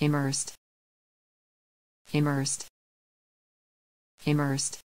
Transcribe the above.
immersed. Immersed. Immersed.